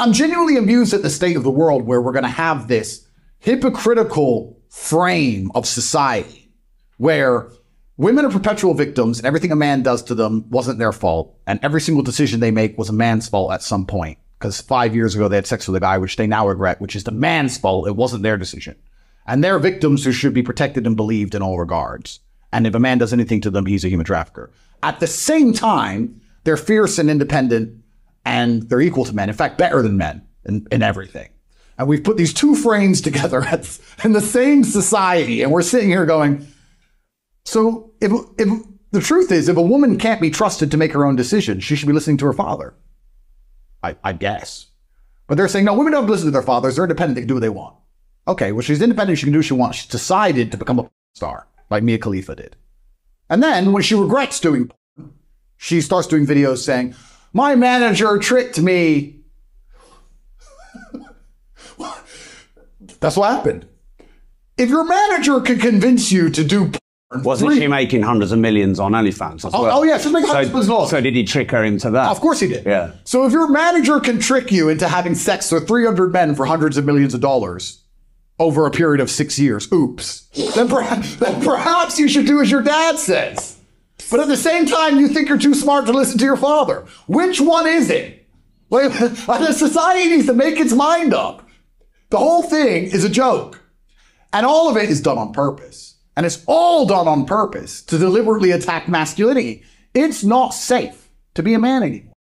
I'm genuinely amused at the state of the world where we're going to have this hypocritical frame of society where women are perpetual victims and everything a man does to them wasn't their fault. And every single decision they make was a man's fault at some point. Because five years ago they had sex with a guy, which they now regret, which is the man's fault. It wasn't their decision. And they're victims who should be protected and believed in all regards. And if a man does anything to them, he's a human trafficker. At the same time, they're fierce and independent and they're equal to men. In fact, better than men in, in everything. And we've put these two frames together at, in the same society. And we're sitting here going, so if, if the truth is, if a woman can't be trusted to make her own decisions, she should be listening to her father. I, I guess. But they're saying, no, women don't listen to their fathers. They're independent. They can do what they want. Okay, well, she's independent. She can do what she wants. She's decided to become a star, like Mia Khalifa did. And then when she regrets doing she starts doing videos saying, my manager tricked me. That's what happened. If your manager can convince you to do porn, Wasn't three- she making hundreds of millions on OnlyFans as Oh, well? oh, yeah, she's making hundreds of millions so, so did he trick her into that? Of course he did. Yeah. So if your manager can trick you into having sex with 300 men for hundreds of millions of dollars over a period of six years, oops, then perhaps, then perhaps you should do as your dad says. But at the same time, you think you're too smart to listen to your father. Which one is it? Like, the society needs to make its mind up. The whole thing is a joke. And all of it is done on purpose. And it's all done on purpose to deliberately attack masculinity. It's not safe to be a man anymore.